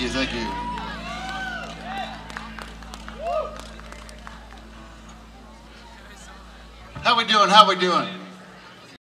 Thank you, thank you. How we doing? How we doing?